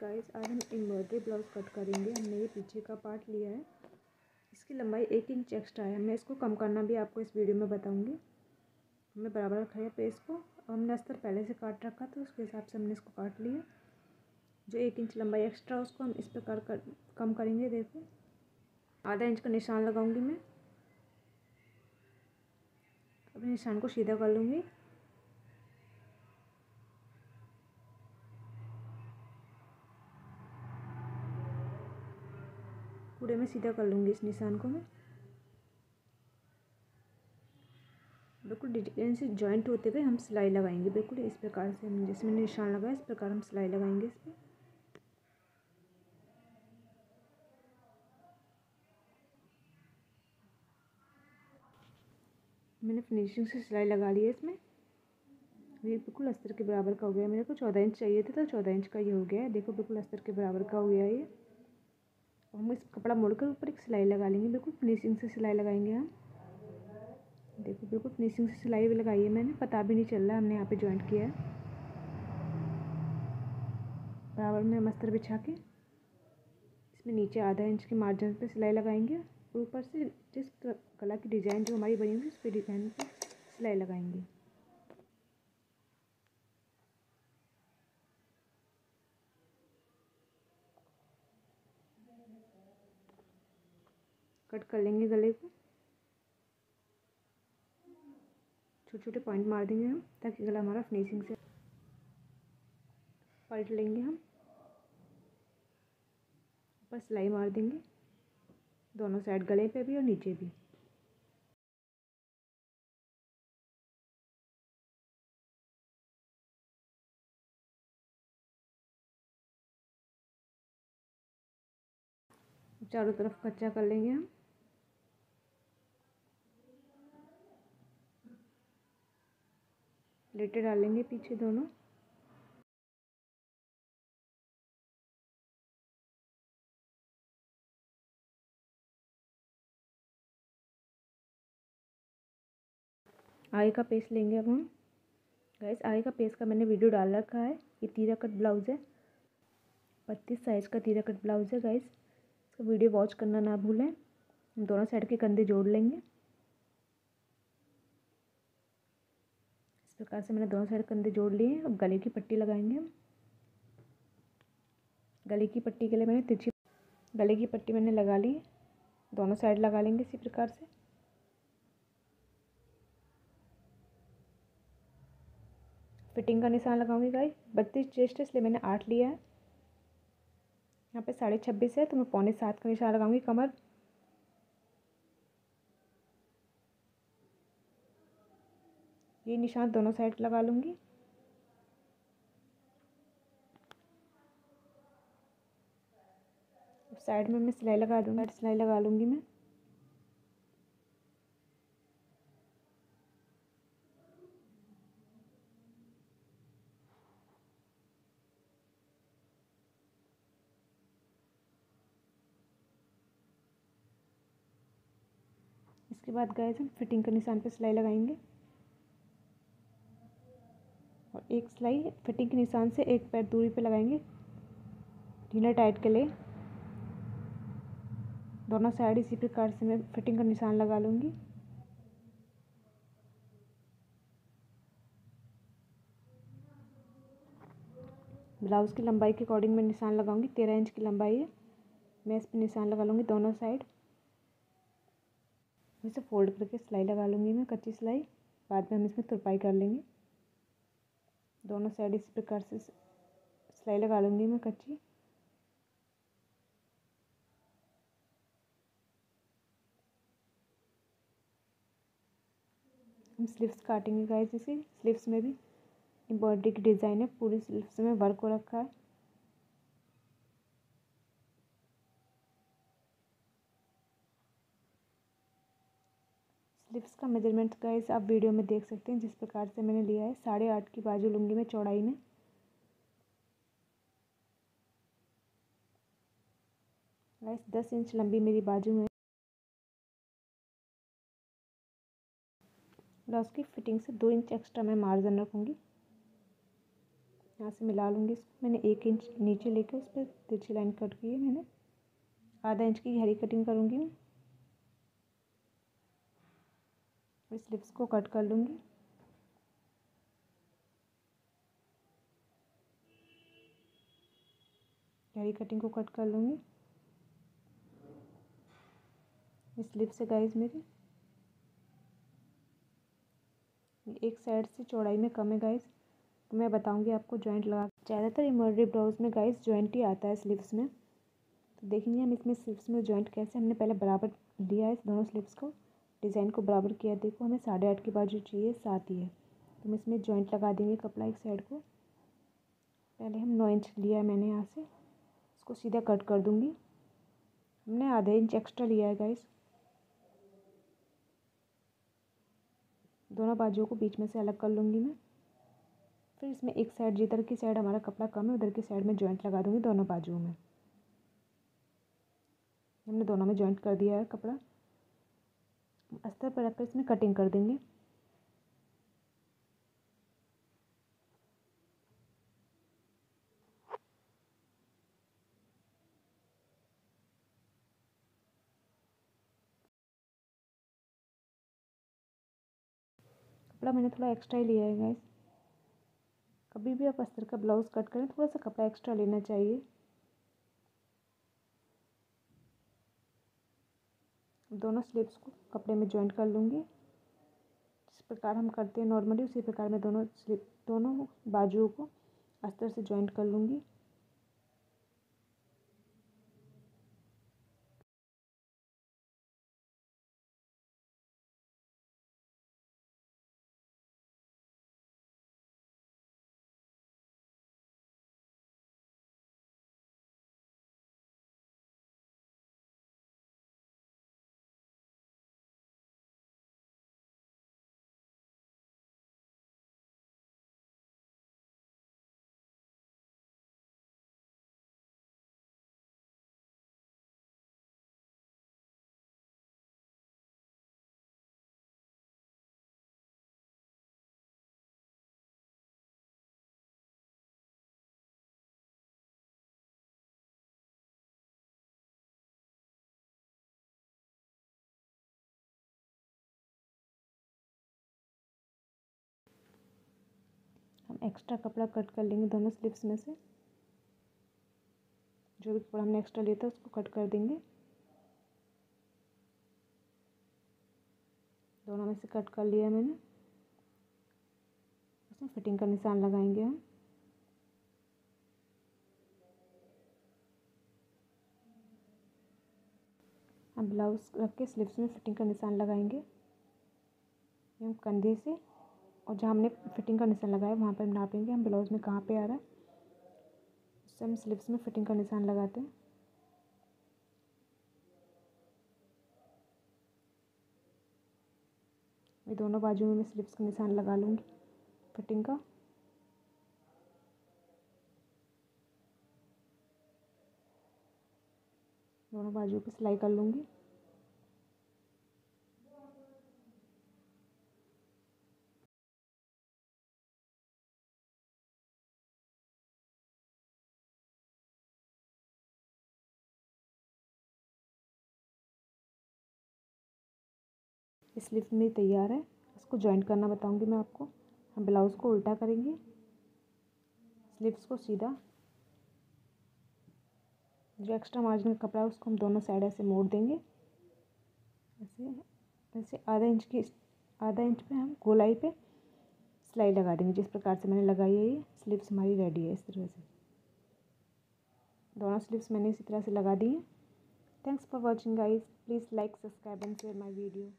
Guys आज हम embroidery blouse cut करेंगे। हमने ये पीछे का पार्ट लिया है। इसकी लंबाई एक इंच एक्स्ट्रा है। मैं इसको कम करना भी आपको इस वीडियो में बताऊँगी। हमने बराबर रखा है पेज को। और हमने अस्तर पहले से काट रखा था, उसके हिसाब से हमने इसको काट लिया। जो एक इंच लंबाई एक्स्ट्रा उसको हम इस प्रकार कर कम करेंगे, देखो। आधा इंच का निशान लगाऊँगी मैं। अब निशान को सीधा कर लूँगी। पूरे में सीधा कर लूँगी इस निशान को मैं। बिल्कुल डिज़ाइन से जॉइंट होते हुए हम सिलाई लगाएँगे। बिल्कुल इस प्रकार से हम जिसमें निशान लगाए इस प्रकार हम सिलाई लगाएँगे इस पर मैंने फिनिशिंग से सिलाई लगा ली है इसमें। ये बिल्कुल अस्तर के बराबर का हो गया। मेरे को चौदह इंच चाहिए थे तो चौदह इंच का ये हो गया। है देखो बिल्कुल अस्तर के बराबर का हो गया है ये। हम इस कपड़ा मोड़कर ऊपर एक सिलाई लगा लेंगे। बिल्कुल फिनिशिंग से सिलाई लगाएँगे हम। देखो, बिल्कुल फिनिशिंग से सिलाई भी लगाई है मैंने, पता भी नहीं चल रहा, हमने यहाँ पे ज्वाइंट किया है। बराबर में मस्तर बिछा के इसमें नीचे आधा इंच के मार्जिन पे सिलाई लगाएँगे। ऊपर से जिस गला की डिज़ाइन जो हमारी बनी हुई उस पर डिज़ाइन पर सिलाई लगाएँगे। कट कर लेंगे गले को। छोटे छोटे पॉइंट मार देंगे हम, ताकि गला हमारा फिनिशिंग से पलट लेंगे हम। ऊपर सिलाई मार देंगे, दोनों साइड गले पे भी और नीचे भी। चारों तरफ़ कच्चा कर लेंगे हम। प्लेटें डालेंगे पीछे दोनों। आई का पेस्ट लेंगे अब हम। गैस आई का पेस्ट का मैंने वीडियो डाल रखा है। ये तीरा कट ब्लाउज़ है। बत्तीस साइज़ का तीरा कट ब्लाउज़ है गाइस इसका वीडियो वॉच करना ना भूलें। हम दोनों साइड के कंधे जोड़ लेंगे। प्रकार से मैंने दोनों साइड कंधे जोड़ लिए हैं। अब गले की पट्टी लगाएँगे हम। गले की पट्टी के लिए मैंने तिरछी गले की पट्टी मैंने लगा ली। दोनों साइड लगा लेंगे इसी प्रकार से। फिटिंग का निशान लगाऊँगी गाइस। बत्तीस चेस्ट है, इसलिए मैंने आठ लिया है। यहाँ पे साढ़े छब्बीस है तो मैं पौने सात का निशान लगाऊँगी कमर। ये निशान दोनों साइड लगा लूँगी। साइड में मैं सिलाई लगा दूँगी सिलाई लगा लूँगी मैं। इसके बाद गए हम फिटिंग के निशान पे सिलाई लगाएँगे। एक सिलाई फिटिंग के निशान से एक पैर दूरी पे लगाएँगे। ढीला टाइट के लिए। दोनों साइड इसी प्रकार से मैं फिटिंग का निशान लगा लूँगी। ब्लाउज़ की लंबाई के अकॉर्डिंग मैं निशान लगाऊँगी। तेरह इंच की लंबाई है। मैं इस पर निशान लगा लूँगी दोनों साइड इसे फोल्ड करके सिलाई लगा लूँगी मैं, कच्ची सिलाई। बाद में हम इसमें तुरपाई कर लेंगे। दोनों साइड इस प्रकार से सिलाई लगा लूँगी मैं कच्ची। हम स्लीव्स काटेंगे गाइस इसे। स्लीव्स में भी एम्ब्रॉयडरी की डिज़ाइन है, पूरी स्लीव्स में वर्क हो रखा है। स्लीव्स का मेज़रमेंट गाइस आप वीडियो में देख सकते हैं, जिस प्रकार से मैंने लिया है। साढ़े आठ की बाजू लूँगी मैं, चौड़ाई में। गाइस दस इंच लंबी मेरी बाजू है ब्लाउज़ की फिटिंग से दो इंच एक्स्ट्रा मैं मार्जिन रखूँगी। यहाँ से मिला लूँगी इसको। मैंने एक इंच नीचे लेके उस पर तिरछी लाइन कट की है मैंने। आधा इंच की गहरी कटिंग करूँगी मैं। स्लिप्स को कट कर लूँगी। गहरी कटिंग को कट कर लूँगी। स्लिप से गाइस मेरी। एक साइड से चौड़ाई में कम है गाइस तो मैं बताऊँगी आपको जॉइंट लगा ज़्यादातर एम्ब्रॉयडरी ब्लाउज में गाइस जॉइंट ही आता है स्लीव्स में। तो देखेंगे हम इसमें स्लीव्स में जॉइंट कैसे हमने पहले बराबर लिया है दोनों स्लीव्स को। डिज़ाइन को बराबर किया, देखो हमें साढ़े आठ की बाजू चाहिए, सात ही है। तो हम इसमें जॉइंट लगा देंगे कपड़ा एक साइड को। पहले हम नौ इंच लिया है मैंने यहाँ से। इसको सीधा कट कर दूँगी। हमने आधे इंच एक्स्ट्रा लिया है गाइस दोनों बाजुओं को बीच में से अलग कर लूँगी मैं। फिर इसमें एक साइड जिधर की साइड हमारा कपड़ा कम है, उधर की साइड में जॉइंट लगा दूँगी दोनों बाजुओं में। हमने दोनों में जॉइंट कर दिया है कपड़ा। अस्तर पर रखकर इसमें कटिंग कर देंगे। कपड़ा मैंने थोड़ा एक्स्ट्रा ही लिया है गाइस कभी भी आप अस्तर का ब्लाउज़ कट करें, थोड़ा सा कपड़ा एक्स्ट्रा लेना चाहिए। दोनों स्लीव्स को कपड़े में जॉइंट कर लूँगी। जिस प्रकार हम करते हैं नॉर्मली उसी प्रकार मैं दोनों स्लीव दोनों बाजुओं को अस्तर से ज्वाइंट कर लूँगी। एक्स्ट्रा कपड़ा कट कर लेंगे दोनों स्लिप्स में से। जो भी कपड़ा हमने एक्स्ट्रा लिया था, उसको कट कर देंगे। दोनों में से कट कर लिया मैंने। उसमें फिटिंग का निशान लगाएँगे हम। हम ब्लाउज रख के स्लिप्स में फिटिंग का निशान लगाएँगे। हम कंधे से और जहाँ हमने फिटिंग का निशान लगाया, वहाँ पर हम नापेंगे, हम ब्लाउज़ में कहाँ पे आ रहा है? उससे हम स्लिप्स में फिटिंग का निशान लगाते हैं। ये दोनों बाजू में मैं स्लिप्स का निशान लगा लूँगी फिटिंग का। दोनों बाजू पे सिलाई कर लूँगी। स्लीव मेरी तैयार है। इसको जॉइंट करना बताऊँगी मैं आपको। हम ब्लाउज़ को उल्टा करेंगे। स्लीव्स को सीधा। जो एक्स्ट्रा मार्जिन का कपड़ा है, उसको हम दोनों साइड ऐसे मोड़ देंगे। ऐसे ऐसे आधा इंच की, आधा इंच पे हम गोलाई पे सिलाई लगा देंगे, जिस प्रकार से मैंने लगाई है ये। स्लीव्स हमारी रेडी है इस तरह से। दोनों स्लीव्स मैंने इसी तरह से लगा दी हैं। Thanks for watching guys please like subscribe and share my video